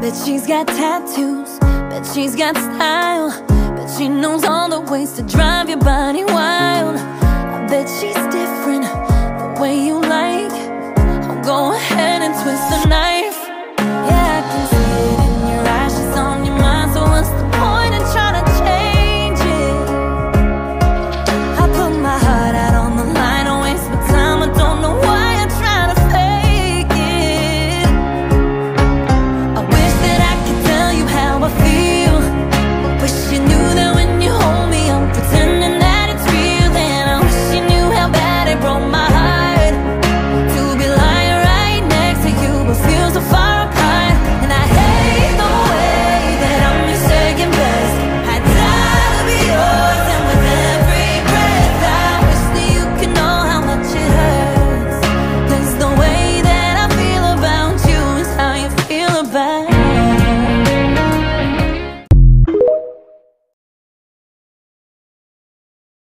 Bet she's got tattoos, bet she's got style Bet she knows all the ways to drive your body wild. I bet she's different, the way you like. I'll Go ahead and twist the knife.